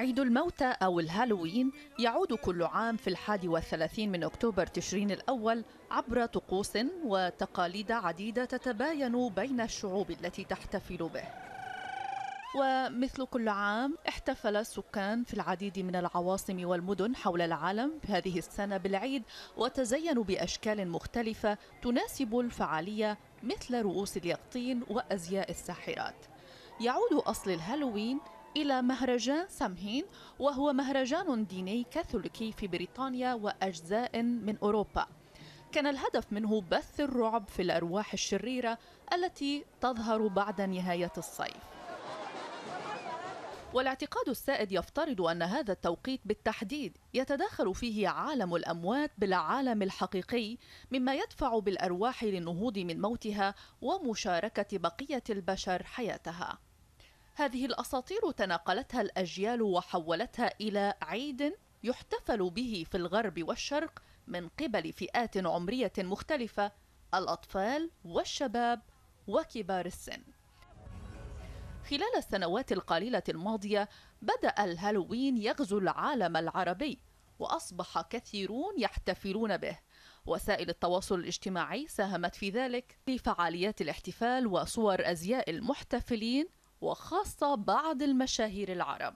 عيد الموتى أو الهالوين يعود كل عام في الحادي والثلاثين من أكتوبر تشرين الأول عبر طقوس وتقاليد عديدة تتباين بين الشعوب التي تحتفل به. ومثل كل عام احتفل السكان في العديد من العواصم والمدن حول العالم هذه السنة بالعيد وتزينوا بأشكال مختلفة تناسب الفعالية مثل رؤوس اليقطين وأزياء الساحرات. يعود أصل الهالوين إلى مهرجان سامهين وهو مهرجان ديني كاثوليكي في بريطانيا وأجزاء من أوروبا. كان الهدف منه بث الرعب في الأرواح الشريرة التي تظهر بعد نهاية الصيف. والاعتقاد السائد يفترض أن هذا التوقيت بالتحديد يتداخل فيه عالم الأموات بالعالم الحقيقي مما يدفع بالأرواح للنهوض من موتها ومشاركة بقية البشر حياتها. هذه الأساطير تناقلتها الأجيال وحولتها إلى عيد يحتفل به في الغرب والشرق من قبل فئات عمرية مختلفة الأطفال والشباب وكبار السن. خلال السنوات القليلة الماضية بدأ الهالوين يغزو العالم العربي وأصبح كثيرون يحتفلون به. وسائل التواصل الاجتماعي ساهمت في ذلك. في فعاليات الاحتفال وصور أزياء المحتفلين وخاصة بعض المشاهير العرب.